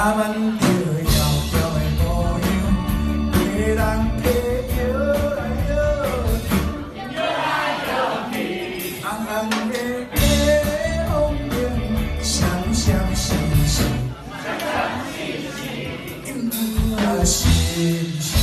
阿万着遥遥的故乡，人摇来摇去，红红的，闪闪星星，啊。